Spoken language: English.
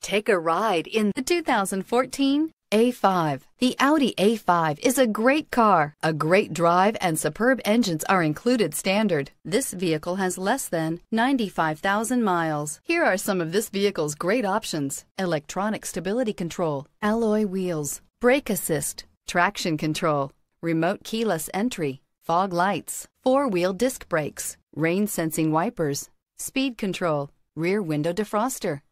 Take a ride in the 2014 A5. The Audi A5 is a great car. A great drive and superb engines are included standard. This vehicle has less than 95,000 miles. Here are some of this vehicle's great options. Electronic stability control, alloy wheels, brake assist, traction control, remote keyless entry, fog lights, four-wheel disc brakes, rain sensing wipers, speed control, rear window defroster.